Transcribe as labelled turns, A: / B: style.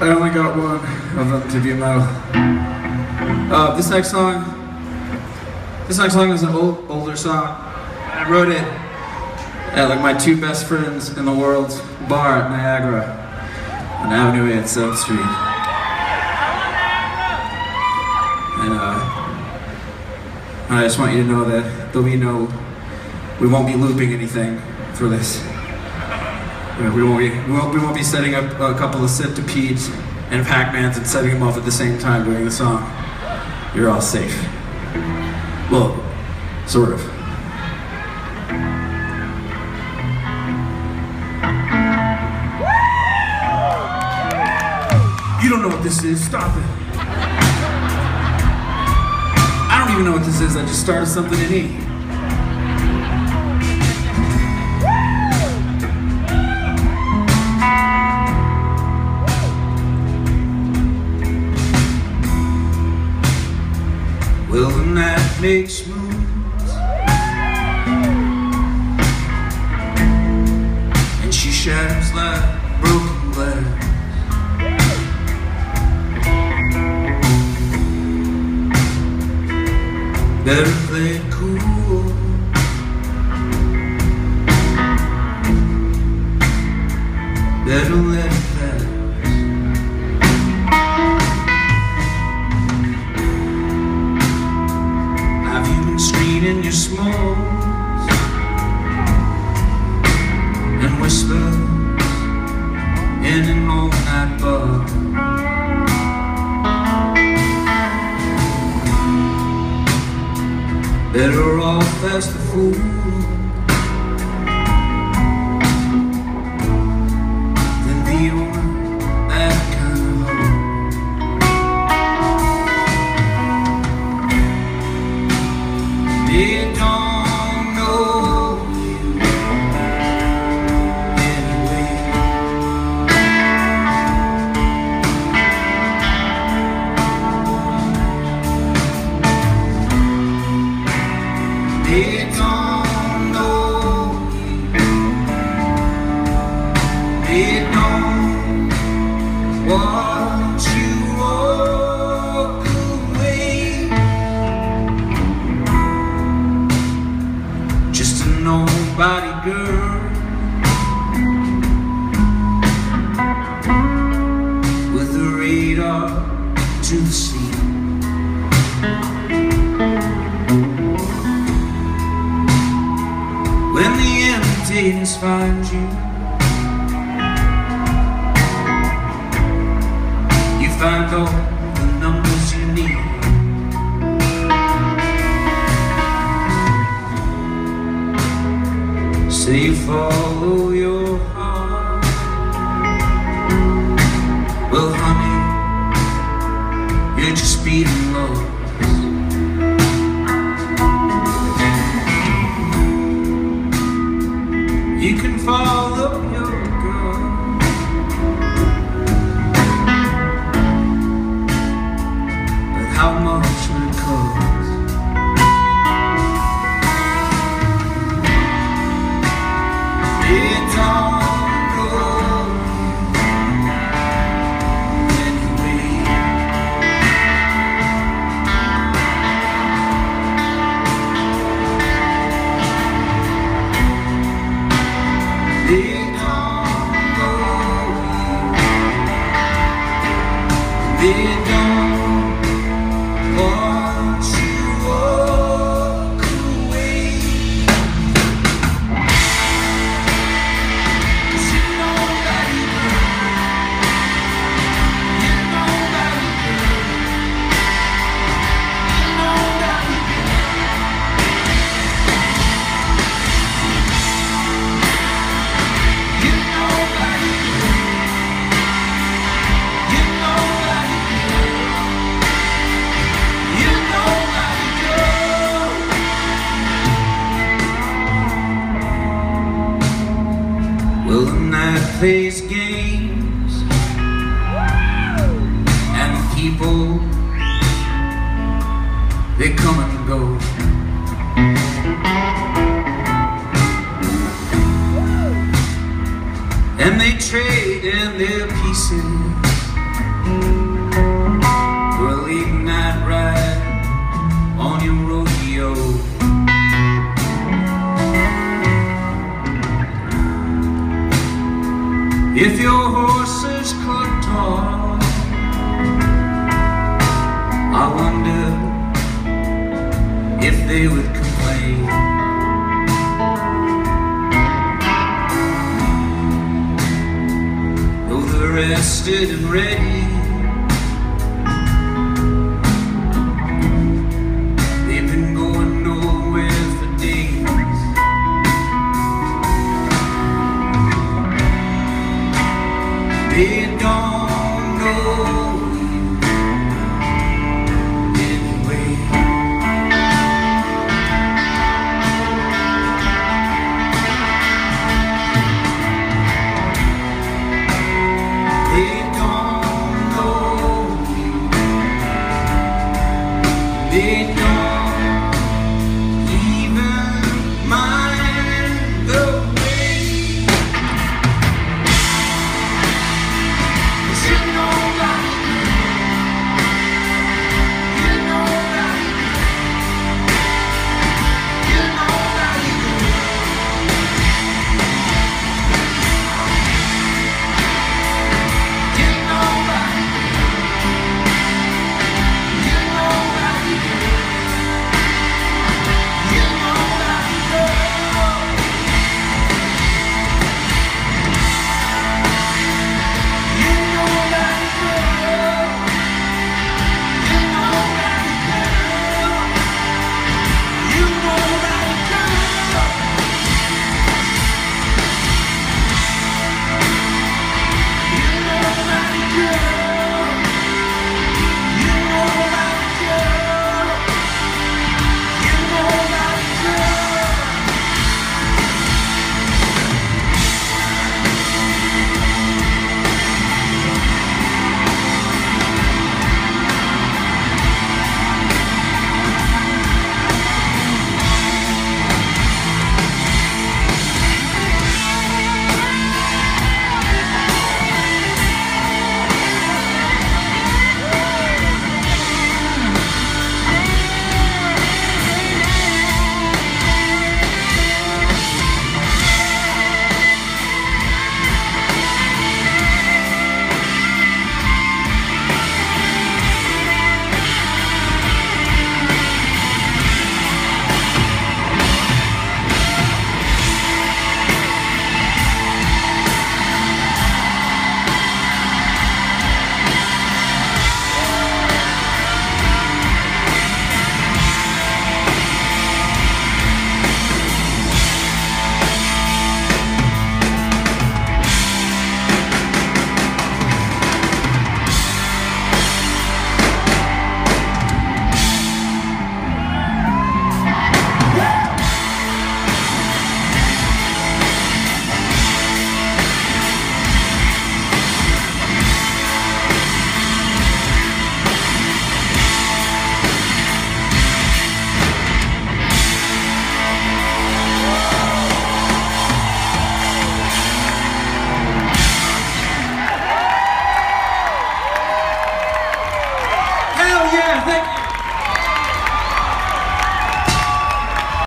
A: I only got one of them to be metal. Uh, this next song, this next song is an old, older song. I wrote it at like my two best friends in the world's bar at Niagara on Avenue A at 7th Street. And uh, I just want you to know that there'll be no, we won't be looping anything for this. We won't be we won't, we won't be setting up a couple of Centipedes and Pac-Mans and setting them off at the same time during the song. You're all safe. Well, sort of. You don't know what this is. Stop it. I don't even know what this is. I just started something in E. makes moves And she shatters like broken glass. Better play it cool. Better off as the fool nobody girl with a radar to the sea. When the emptiness finds you, you find all the numbers you need. Say you follow your plays games. And people They come and go. And they trade in their pieces If your horses could talk I wonder if they would complain. Though the rest rested and ready